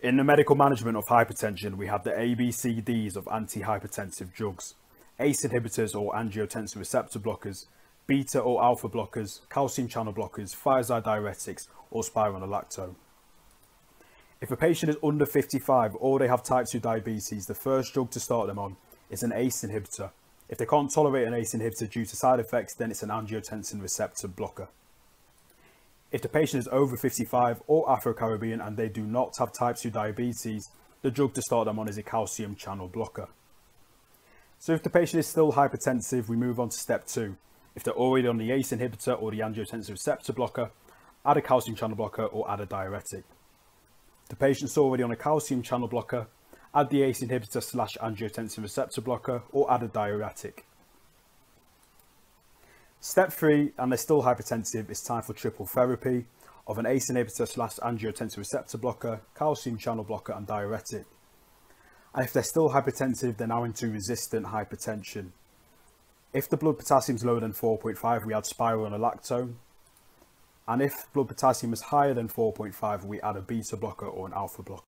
In the medical management of hypertension, we have the ABCDs of antihypertensive drugs, ACE inhibitors or angiotensin receptor blockers, beta or alpha blockers, calcium channel blockers, thiazide diuretics, or spironolactone. If a patient is under 55 or they have type 2 diabetes, the first drug to start them on is an ACE inhibitor. If they can't tolerate an ACE inhibitor due to side effects, then it's an angiotensin receptor blocker. If the patient is over 55 or Afro-Caribbean and they do not have type 2 diabetes, the drug to start them on is a calcium channel blocker. So if the patient is still hypertensive, we move on to step two. If they're already on the ACE inhibitor or the angiotensin receptor blocker, add a calcium channel blocker or add a diuretic. If the patient's already on a calcium channel blocker, add the ACE inhibitor slash angiotensin receptor blocker or add a diuretic. Step three, and they're still hypertensive, it's time for triple therapy of an ACE inhibitor slash angiotensin receptor blocker, calcium channel blocker and diuretic. And if they're still hypertensive, they're now into resistant hypertension. If the blood potassium is lower than 4.5, we add spironolactone. And and if blood potassium is higher than 4.5, we add a beta blocker or an alpha blocker.